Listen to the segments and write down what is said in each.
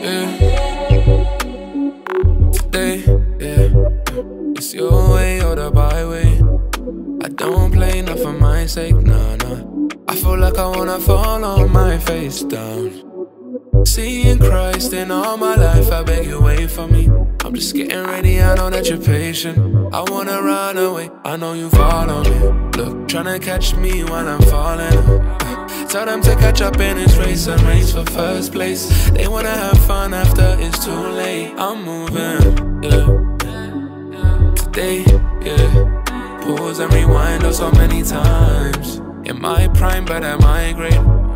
Yeah. Today, yeah. It's your way or the byway. I don't play enough for my sake, nah, nah. I feel like I wanna fall on my face down. Seeing Christ in all my life, I beg you wait for me. I'm just getting ready, I know that you're patient. I wanna run away, I know you follow me. Look, tryna catch me while I'm falling. Tell them to catch up in this race and race for first place. They wanna have fun after it's too late. I'm moving, yeah. Today, yeah. Pause and rewind oh so many times. In my prime, but I great?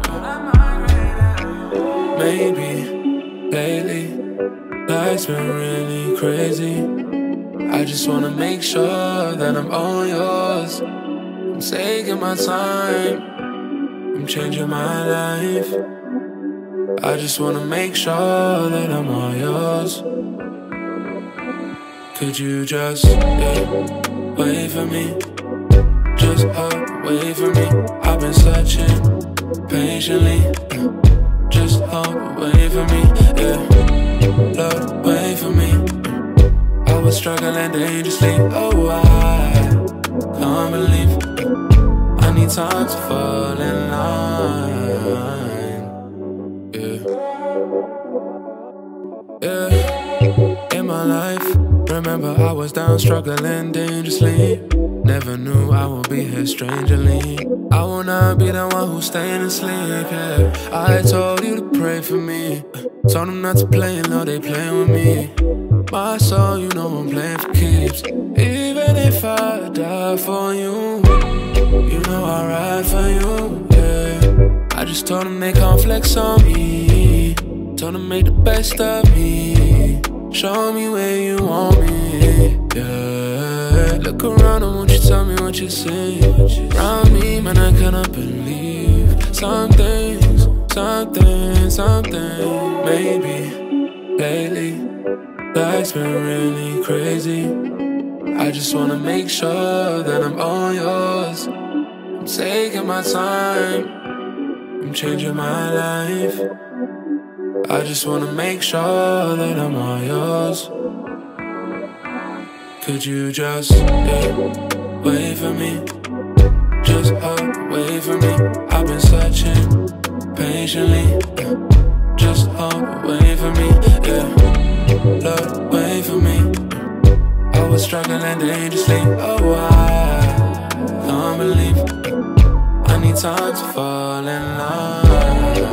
Life's been really crazy. I just wanna make sure that I'm all yours. I'm taking my time. I'm changing my life. I just wanna make sure that I'm all yours. Could you just yeah, wait for me? Just wait for me. I've been searching patiently. Just wait for me. Yeah, Lord, wait for me. I was struggling dangerously. Oh, I can't believe I need time to fall in line. Yeah. Yeah. In my life, remember I was down, struggling dangerously. Never knew I would be here strangely. I wanna be the one who's staying asleep, yeah. I told you to pray for me. Told them not to play, no, they playing with me. My soul, you know I'm playing for keeps. Even if I die for you, you know I'll ride for you, yeah. I just told them they can't flex on me. Told them make the best of me. Show me where you want me, yeah. Look around and won't you tell me what you see? Around me, man, I cannot believe some things, something, something. Maybe lately, life's been really crazy. I just wanna make sure that I'm all yours. I'm taking my time, I'm changing my life. I just wanna make sure that I'm all yours. Could you just yeah, wait for me? Just hold, wait for me. I've been searching patiently. Just hold, wait for me. Yeah, Lord, wait for me. I was struggling dangerously. Oh, I can't believe I need time to fall in love.